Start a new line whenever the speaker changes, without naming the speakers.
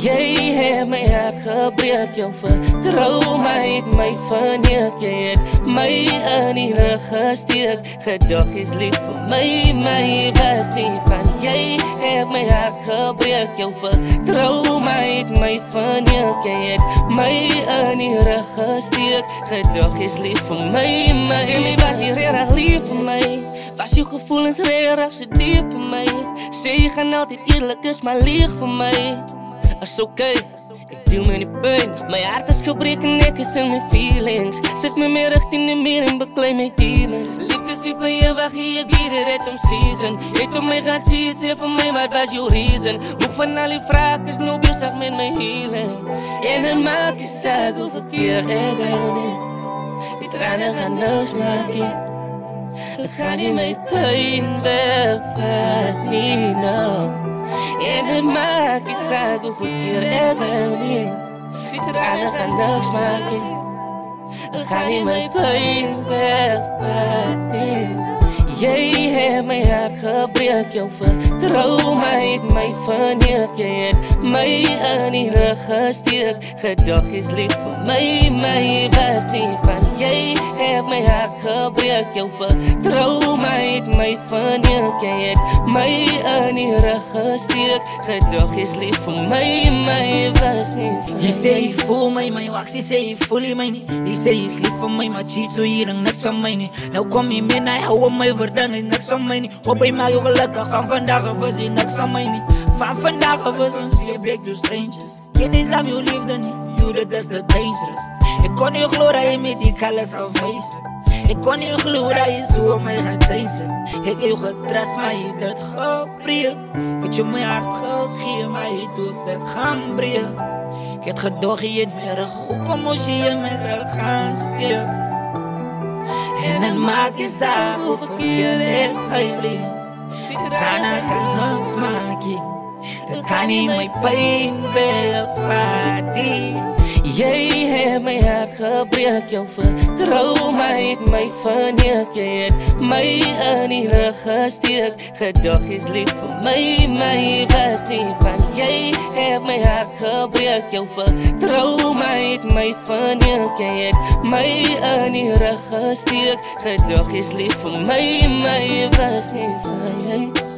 Jy het my hart gebreek, jou vertrou my, het my verneek. Jy het my in die rug gesteek, gedag is lief vir my, my was nie van Jy. Het my hart gebreek, jou vertrou my, het my verneek. Jy het my in die rug gesteek, gedag is lief vir my, my Sê my was hier redig lief vir my. Was jou gevoelens reg so diep vir my Sê jy gaan altyd eerlik is maar lieg vir my is okay. Ek deel my nie pyn. My hart is gebreek en ek is in my feelings. Sit my meer rigting die meer en beklei my demons. Liefde sê vir jou wag hier, ek weet dit het om season. Het om my gaan sê, het sê vir my wat was your reason. Moeg van al die vraag is nou bezig met my healing. En dan maak jy sag hoe verkeer ek hou nie. Die tranen gaan niks maak nie. Het gaan nie my pijn wegvat nie nou. En het maakt je saak hoeveel keer er wel niet. Die tranen gaan niks maken. Ga niet mijn pijn wegpakken. Jy het my hart gebreek, jou vertrou my het my verneek Jy het my in die rug gesteek, gedag is lief vir my, my was nie van Jy het my hart gebreek, jou vertrou my het my verneek Jy het my in die rug gesteek, gedag is lief vir my, my was nie
Jy sê jy voel my, my wax, jy sê jy voel my nie Jy sê jy is lief vir my, maar cheat so hier en niks van my nie Nou kom jy mee, hy hou my vir ding is niks van my nie Op by my ook gelukkig van vandag af is jy niks van my nie Van vandag af is ons weer break to strangers. Ken is aan jou liefde nie, you that is the dangerous Ek kon nie glo dat jy met die colors of face Ek kon nie glo dat jy so my gaan chase Ek het jou getrust, maar jy het dit gebreek Ek het jou my hart gegee, maar jy het ook dit gaan breek Ek het gedog jy het my rug, hoekom moes jy my rug gaan steek En het maakt je zaak hoeveel keer ik huilie. Daarna kan ons maken. Dan kan niet mijn pijn wegvaardigen.
Jy het my hart gebreek, jou vertrou my het my verneek Jy het my in die rug gesteek, gedag is lief vir my, my was nie van Jy. Het my hart gebreek, jou vertrou my het my verneek Jy het my in die rug gesteek, gedag is lief vir my, my was nie van jy